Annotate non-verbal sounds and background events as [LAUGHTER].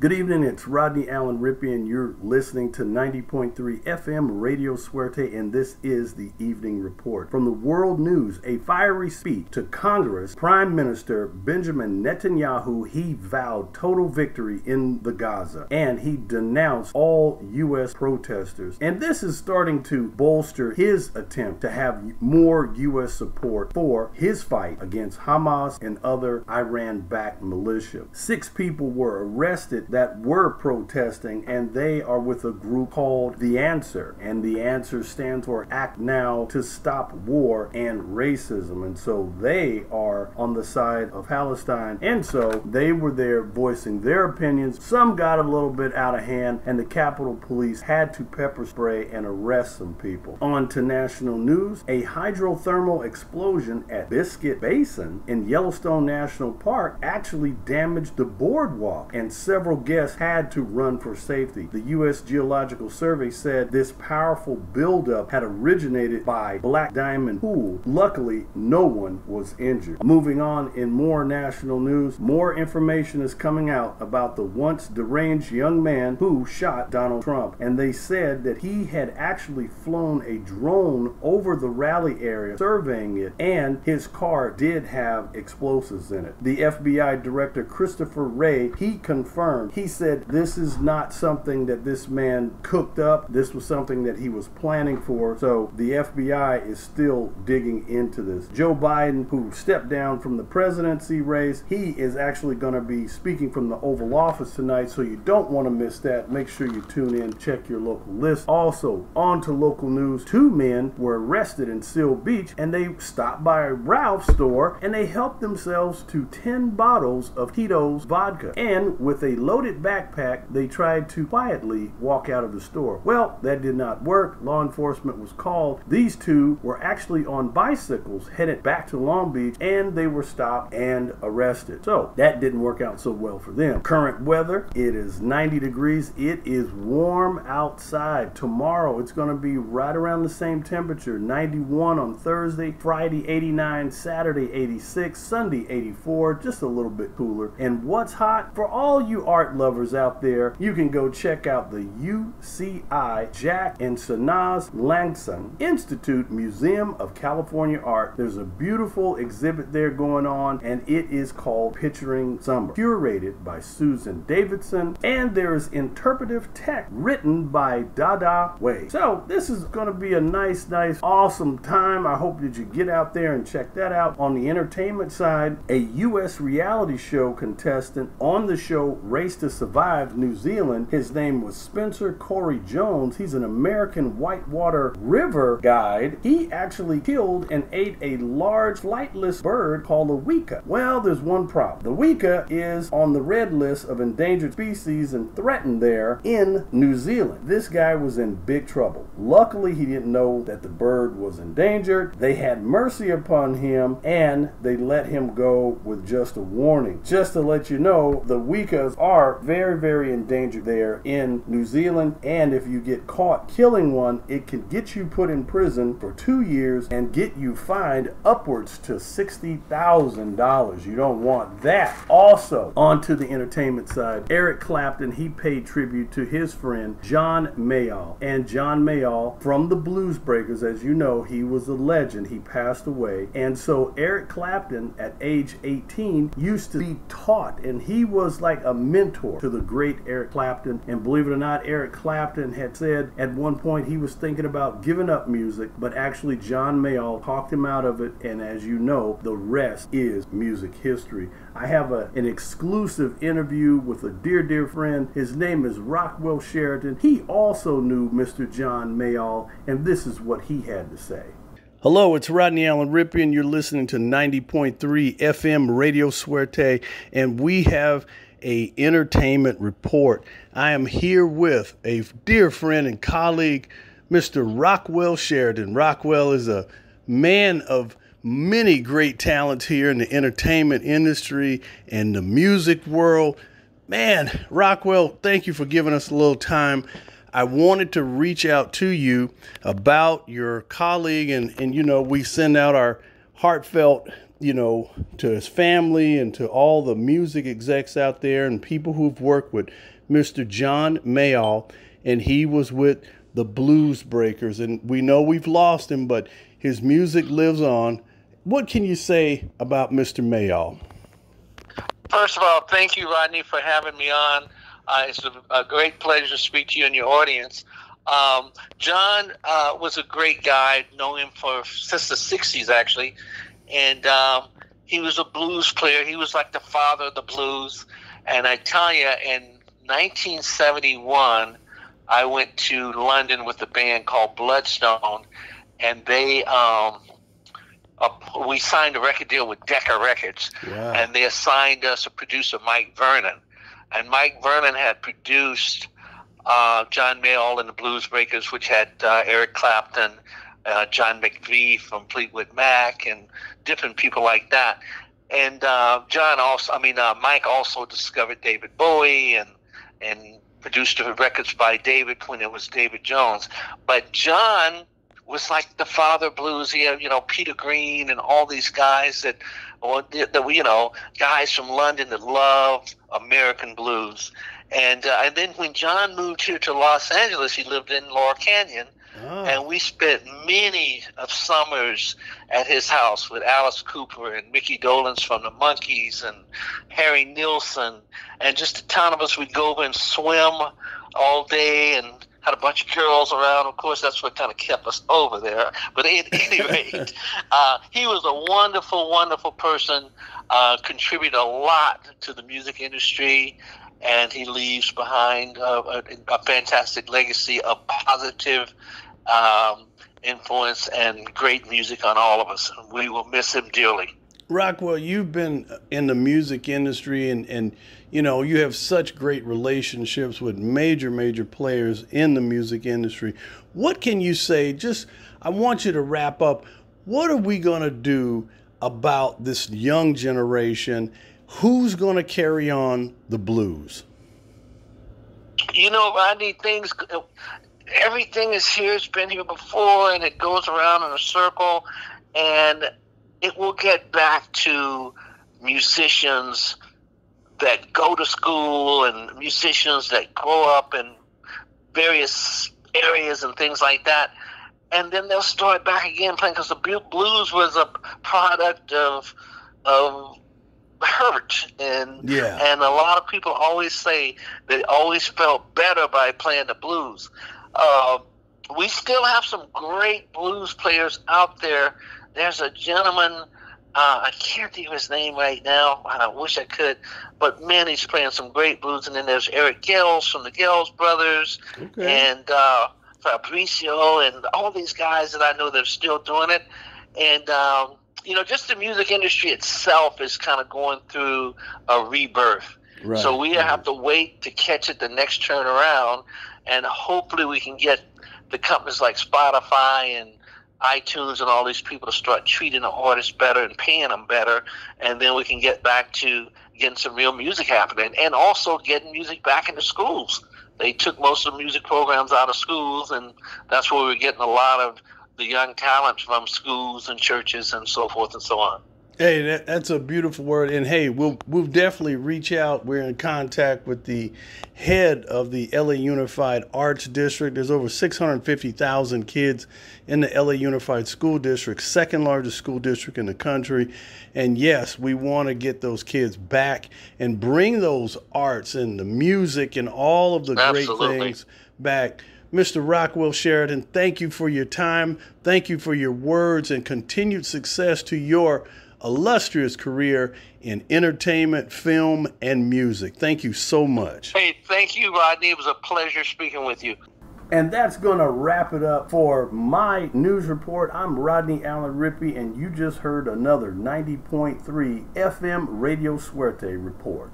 Good evening, it's Rodney Allen Rippy, and you're listening to 90.3 FM Radio Suerte, and this is the Evening Report. From the World News, a fiery speech to Congress, Prime Minister Benjamin Netanyahu, he vowed total victory in the Gaza, and he denounced all U.S. protesters. And this is starting to bolster his attempt to have more U.S. support for his fight against Hamas and other Iran-backed militia. Six people were arrested that were protesting, and they are with a group called The Answer. And The Answer stands for Act Now to Stop War and Racism. And so they are on the side of Palestine. And so they were there voicing their opinions. Some got a little bit out of hand, and the Capitol Police had to pepper spray and arrest some people. On to national news a hydrothermal explosion at Biscuit Basin in Yellowstone National Park actually damaged the boardwalk, and several guests had to run for safety. The U.S. Geological Survey said this powerful buildup had originated by Black Diamond Pool. Luckily, no one was injured. Moving on in more national news, more information is coming out about the once deranged young man who shot Donald Trump, and they said that he had actually flown a drone over the rally area surveying it, and his car did have explosives in it. The FBI Director Christopher Wray, he confirmed he said this is not something that this man cooked up. This was something that he was planning for. So the FBI is still digging into this. Joe Biden, who stepped down from the presidency race, he is actually going to be speaking from the Oval Office tonight. So you don't want to miss that. Make sure you tune in, check your local list. Also, on to local news. Two men were arrested in Seal Beach and they stopped by a Ralph store and they helped themselves to 10 bottles of Tito's vodka. And with a loaded loaded backpack, they tried to quietly walk out of the store. Well, that did not work. Law enforcement was called. These two were actually on bicycles headed back to Long Beach and they were stopped and arrested. So that didn't work out so well for them. Current weather, it is 90 degrees. It is warm outside. Tomorrow it's going to be right around the same temperature 91 on Thursday, Friday 89, Saturday 86, Sunday 84, just a little bit cooler. And what's hot? For all you art lovers out there, you can go check out the UCI Jack and Sanaz Langson Institute Museum of California Art. There's a beautiful exhibit there going on, and it is called Picturing Summer, curated by Susan Davidson, and there is interpretive text written by Dada Way. So this is going to be a nice, nice, awesome time. I hope that you get out there and check that out. On the entertainment side, a U.S. reality show contestant on the show Race to survive New Zealand. His name was Spencer Corey Jones. He's an American whitewater river guide. He actually killed and ate a large flightless bird called a weka. Well, there's one problem. The weka is on the red list of endangered species and threatened there in New Zealand. This guy was in big trouble. Luckily, he didn't know that the bird was endangered. They had mercy upon him and they let him go with just a warning. Just to let you know, the wekas are are very, very endangered there in New Zealand. And if you get caught killing one, it can get you put in prison for two years and get you fined upwards to $60,000. You don't want that. Also, onto the entertainment side, Eric Clapton, he paid tribute to his friend John Mayall. And John Mayall from the Blues Breakers, as you know, he was a legend. He passed away. And so Eric Clapton, at age 18, used to be taught, and he was like a mentor mentor to the great Eric Clapton. And believe it or not, Eric Clapton had said at one point he was thinking about giving up music, but actually John Mayall talked him out of it. And as you know, the rest is music history. I have a, an exclusive interview with a dear, dear friend. His name is Rockwell Sheraton. He also knew Mr. John Mayall, and this is what he had to say. Hello, it's Rodney Allen Rippy, and you're listening to 90.3 FM Radio Suerte, and we have a entertainment report. I am here with a dear friend and colleague, Mr. Rockwell Sheraton. Rockwell is a man of many great talents here in the entertainment industry and the music world. Man, Rockwell, thank you for giving us a little time. I wanted to reach out to you about your colleague, and, and you know, we send out our heartfelt, you know, to his family and to all the music execs out there and people who've worked with Mr. John Mayall, and he was with the Blues Breakers. And we know we've lost him, but his music lives on. What can you say about Mr. Mayall? First of all, thank you, Rodney, for having me on. Uh, it's a, a, great pleasure to speak to you and your audience. Um, John uh, was a great guy. known him for since the '60s, actually, and um, he was a blues player. He was like the father of the blues. And I tell you, in 1971, I went to London with a band called Bloodstone, and they um, uh, we signed a record deal with Decca Records, wow. and they assigned us a producer, Mike Vernon, and Mike Vernon had produced uh, John Mayall and the Blues Breakers, which had uh, Eric Clapton, uh, John McVie from Fleetwood Mac, and different people like that. And uh, John also, I mean, uh, Mike also discovered David Bowie and and produced records by David when it was David Jones. But John was like the father blues. He had, you know, Peter Green and all these guys that, or that you know, guys from London that loved American blues. And uh, and then when John moved here to Los Angeles, he lived in Laurel Canyon, oh. and we spent many of summers at his house with Alice Cooper and Mickey Dolenz from the Monkees and Harry Nilsson, and just a ton of us. We'd go over and swim all day and had a bunch of girls around. Of course, that's what kind of kept us over there. But at [LAUGHS] any rate, uh, he was a wonderful, wonderful person. Uh, contributed a lot to the music industry, and he leaves behind a, a, a fantastic legacy of positive um, influence and great music on all of us. And we will miss him dearly. Rockwell, you've been in the music industry and, and you know, you have such great relationships with major, major players in the music industry. What can you say? Just, I want you to wrap up. What are we going to do about this young generation? Who's going to carry on the blues? You know, Rodney, things, everything is here. It's been here before, and it goes around in a circle, and it will get back to musicians that go to school and musicians that grow up in various areas and things like that. And then they'll start back again playing because the blues was a product of of hurt and yeah. and a lot of people always say they always felt better by playing the blues. Uh, we still have some great blues players out there. There's a gentleman uh, I can't think of his name right now. I wish I could, but man, he's playing some great blues. And then there's Eric Gales from the Gales Brothers, okay. and uh, Fabricio, and all these guys that I know that are still doing it. And um, you know, just the music industry itself is kind of going through a rebirth. Right. So we right. have to wait to catch it the next turn around, and hopefully we can get the companies like Spotify and iTunes and all these people to start treating the artists better and paying them better, and then we can get back to getting some real music happening, and also getting music back into schools. They took most of the music programs out of schools, and that's where we're getting a lot of the young talent from schools and churches and so forth and so on. Hey, that, that's a beautiful word. And hey, we'll we'll definitely reach out. We're in contact with the head of the LA Unified Arts District. There's over 650,000 kids in the LA Unified School District, second largest school district in the country. And yes, we want to get those kids back and bring those arts and the music and all of the Absolutely. great things back. Mr. Rockwell Sheraton, thank you for your time. Thank you for your words and continued success to your illustrious career in entertainment, film, and music. Thank you so much. Hey, thank you, Rodney. It was a pleasure speaking with you. And that's going to wrap it up for my news report. I'm Rodney Allen Rippy, and you just heard another 90.3 FM Radio Suerte report.